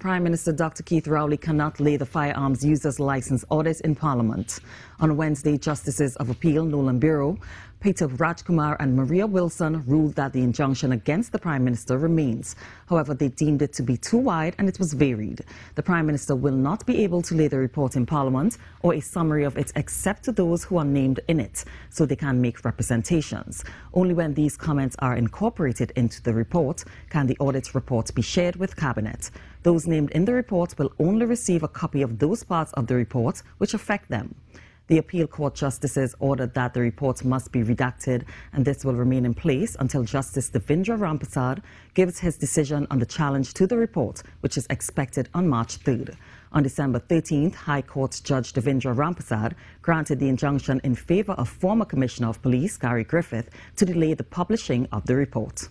Prime Minister Dr. Keith Rowley cannot lay the firearms users license audit in Parliament. On Wednesday, Justices of Appeal Nolan Bereaux, Peter Rajkumar and Maria Wilson ruled that the injunction against the Prime Minister remains. However, they deemed it to be too wide and it was varied. The Prime Minister will not be able to lay the report in Parliament or a summary of it except to those who are named in it, so they can make representations. Only when these comments are incorporated into the report can the audit report be shared with Cabinet. Those named in the report will only receive a copy of those parts of the report which affect them. The appeal court justices ordered that the report must be redacted, and this will remain in place until Justice Devindra Rampersad gives his decision on the challenge to the report, which is expected on March 3rd. On December 13th, High Court Judge Devindra Rampersad granted the injunction in favor of former Commissioner of Police Gary Griffith to delay the publishing of the report.